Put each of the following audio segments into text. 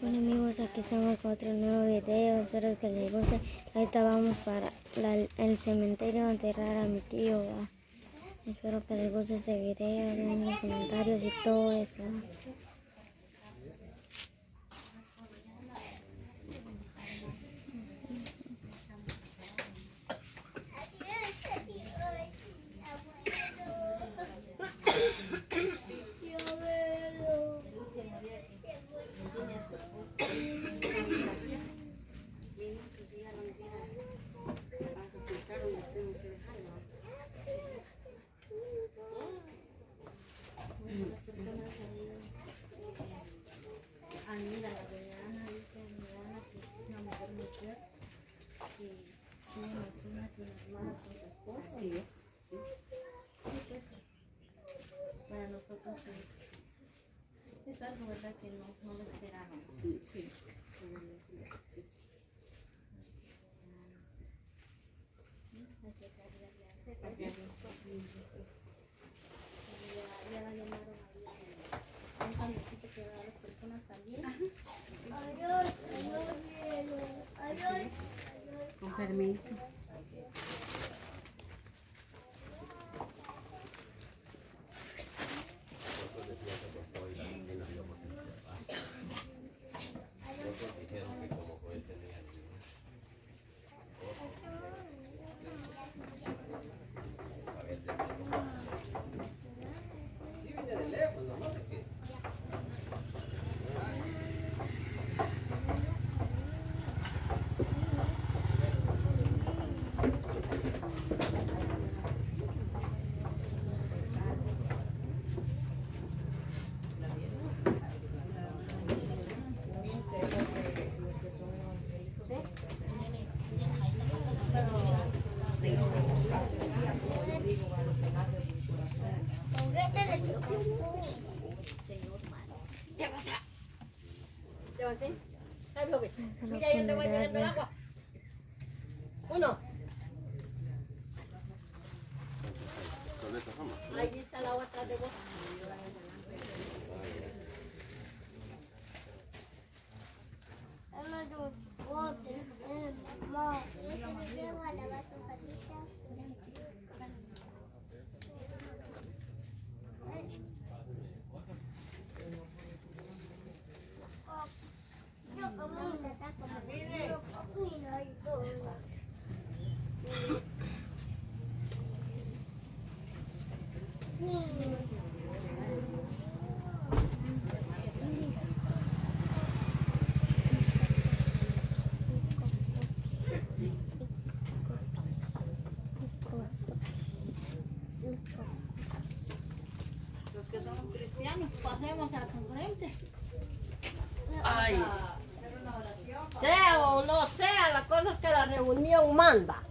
Bueno amigos, aquí estamos con otro nuevo video, espero que les guste. Ahorita vamos para el cementerio a enterrar a mi tío. Espero que les guste este video, den los comentarios y todo eso. Anida, la de Ana, dice mi Ana que es una mujer muy fuerte, que tiene vecinas y hermanas con su esposo. Así es, sí. Pues, para nosotros es, es algo, ¿verdad? Que no, no lo esperábamos. Sí, sí. Hay que cargarle a- Ya, ya la llamaron ahí. Un camioncito que va a las personas también. Con Mira, yo te voy tirando el agua. Uno. Ahí está el agua atrás de vos. Pasemos al frente. Ay. Sea o no sea, la cosa es que la reunión manda.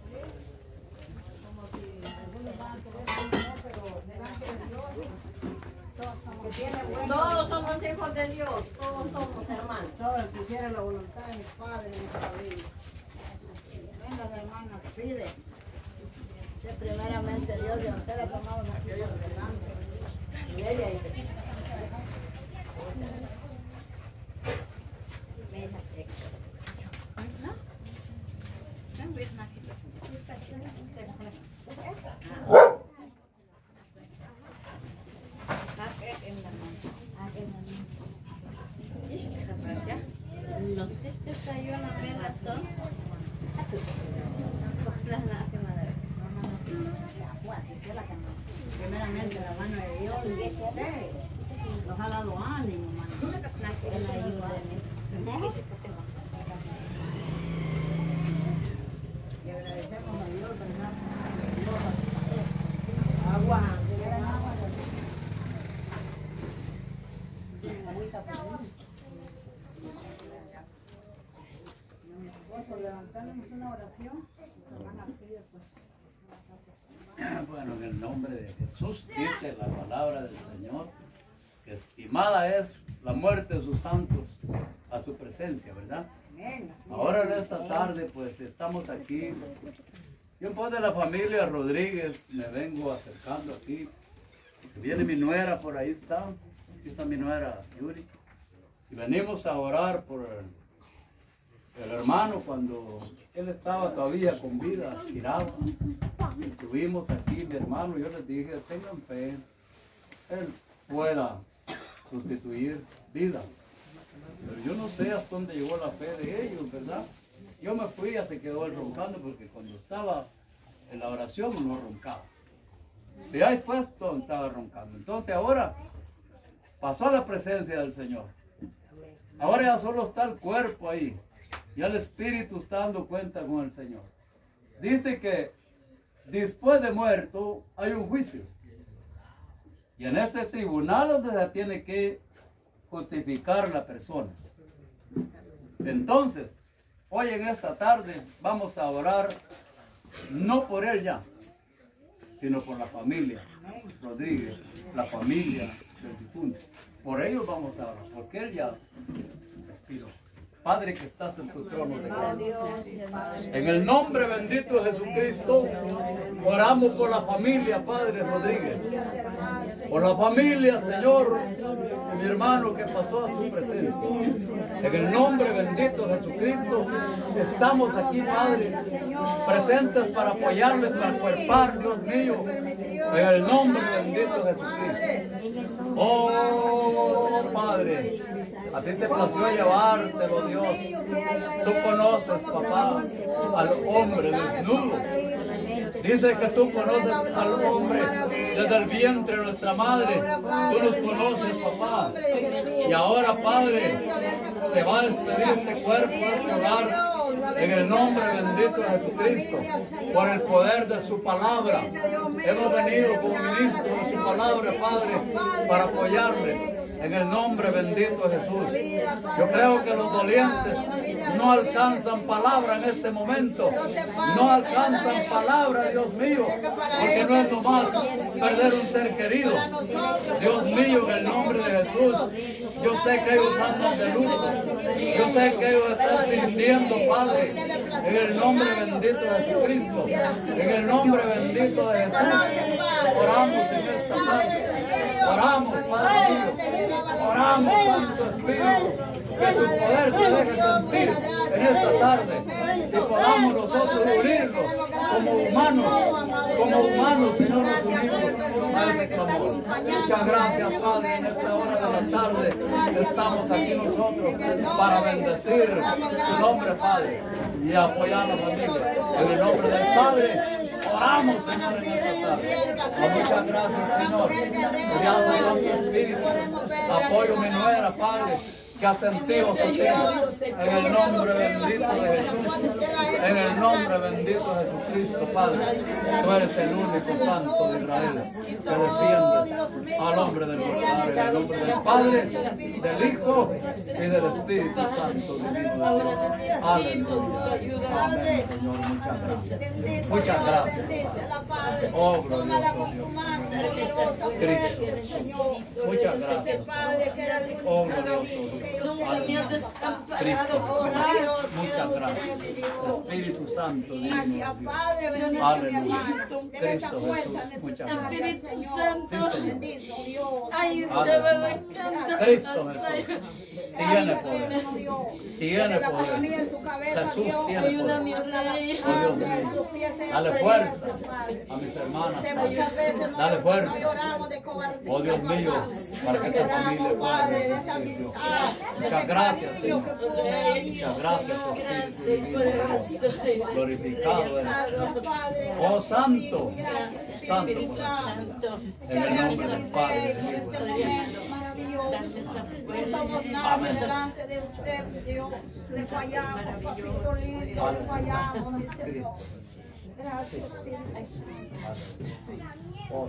Todos somos hijos de Dios, todos somos hermanos. Todo el que hiciera la voluntad de mis padres y mis padrinos. Venga, hermana, pide. Que primeramente Dios de usted la tomamos aquí por delante. Y ella dice, Los testes cayó en la mesa son. Pues las la que madre. Primeramente la mano de Dios nos ha dado ánimo, hermano. Él ayuda en eso. Y agradecemos a Dios. Agua. una oración. Bueno, en el nombre de Jesús dice la palabra del Señor que estimada es la muerte de sus santos a su presencia, ¿verdad? Ahora en esta tarde pues estamos aquí. Yo pues de la familia Rodríguez me vengo acercando aquí. Viene mi nuera, por ahí está. Aquí está mi nuera Yuri. Y venimos a orar por el, el hermano cuando él estaba todavía con vida, aspirado. Estuvimos aquí, mi hermano, yo les dije, tengan fe, él pueda sustituir vida. Pero yo no sé hasta dónde llegó la fe de ellos, ¿verdad? Yo me fui hasta que quedó él roncando porque cuando estaba en la oración no roncaba. Ya después todo estaba roncando. Entonces ahora pasó a la presencia del Señor. Ahora ya solo está el cuerpo ahí. Ya el espíritu está dando cuenta con el Señor. Dice que después de muerto hay un juicio. Y en ese tribunal donde se tiene que justificar la persona. Entonces, hoy en esta tarde vamos a orar no por él ya, sino por la familia Rodríguez, la familia del difunto. Por ellos vamos a orar, porque él ya expiró. Padre que estás en tu trono de gloria. En el nombre bendito de Jesucristo, oramos por la familia, Padre Rodríguez. Por la familia, Señor, mi hermano que pasó a su presencia. En el nombre bendito de Jesucristo, estamos aquí, Padre, presentes para apoyarles, para cuerpar, Dios mío. En el nombre bendito de Jesucristo. Oh, Padre, a ti te plació llevártelo, Dios. Tú conoces, papá, al hombre desnudo. Dice que tú conoces al hombre desde el vientre de nuestra madre. Tú nos conoces, papá. Y ahora, Padre, se va a despedir este cuerpo este hogar. En el nombre bendito de Jesucristo, por el poder de su palabra, hemos venido como ministros de su palabra, Padre, para apoyarles en el nombre bendito de Jesús. Yo creo que los dolientes no alcanzan palabra en este momento. No alcanzan palabra, Dios mío, porque no es nomás perder un ser querido. Dios mío, en el nombre de Jesús, yo sé que ellos andan de luto. Sé que ellos están sintiendo, Padre, en el nombre bendito de Jesucristo, en el nombre bendito de Jesús. Oramos en esta tarde. Oramos, Padre mío. Oramos, Santo Espíritu, que su poder se deje sentir en esta tarde y podamos nosotros unirnos como humanos, como humanos, Señor, nos unimos a ese clamor. Muchas gracias, Padre, en esta hora de la tarde estamos aquí nosotros para bendecir tu nombre, Padre, y apoyar a la familia. En el nombre del Padre. Oramos, Señor, en esta tarde. Muchas gracias, Señor. Espíritu. Apoyo mi nuera, Padre, que ha sentido contigo. En el nombre bendito de Jesús. En el nombre bendito de Jesucristo, Padre. Tú eres el único santo de Israel que defiende al hombre del Padre. El nombre del Padre, del Hijo y del Espíritu Santo. de Dios. Aleluya. Amén, Señor. Muchas gracias. Muchas gracias. Padre. Oh, glorioso Dios. Cristo. Muchas gracias. Oh, glorioso. Cristo. Muchas gracias. Espíritu Santo. Gracias, Dios. Aleluya. mi hermano. Debe esa Cristo fuerza Jesús, muchas. Sí, Señor. Encanta. Cristo Jesús. Tiene Gracias, poder. Tiene poder. Jesús tiene Ayúdame, poder. Oh, Dios mío. Dale fuerza Padre. a mis hermanas. Sé Padre. muchas veces no, Dale fuerza. Oh Dios mío, para que esta Lloramos, familia pueda Padre, de esa amistad, Muchas gracias, Señor. Muchas gracias. Espíritu. Glorificado eres. Oh Santo, Santo Santo. En el nombre del Padre, Rey, del por Hijo y este. No somos nada delante de usted, Dios. Le fallamos, papito lindo, le fallamos, mi Señor. Gracias, Espíritu Santo.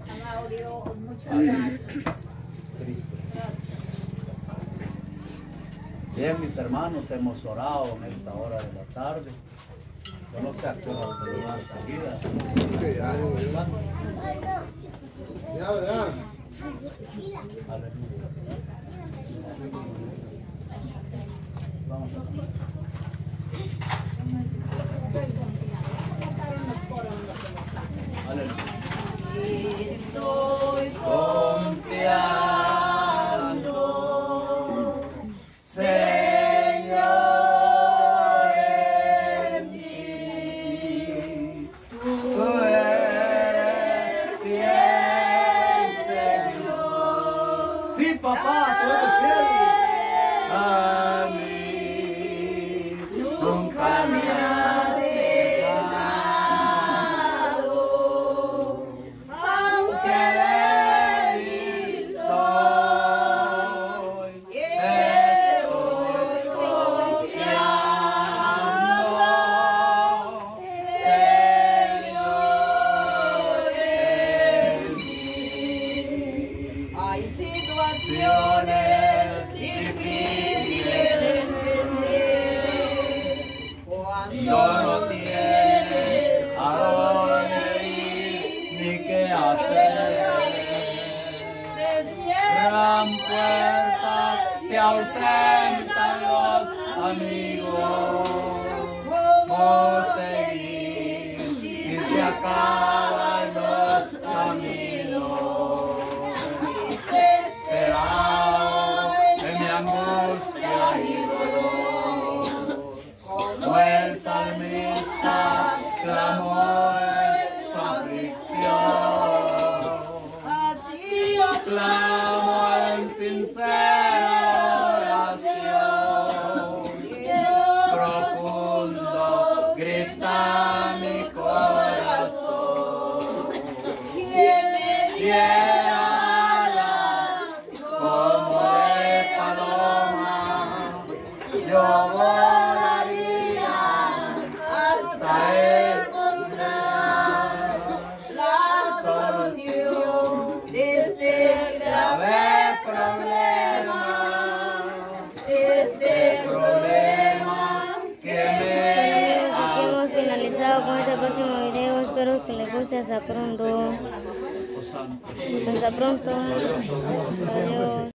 Bien, mis hermanos, hemos orado en esta hora de la tarde. Yo no sé a qué hora se va salida. Aleluya. Vamos a Aleluya. Estoy Hay situaciones difíciles de entender oh, cuando no tienes a dónde ir ni qué hacer. Se cierran puertas, se ausentan los amigos. Oh, Hasta pronto. Hasta pronto. Adiós.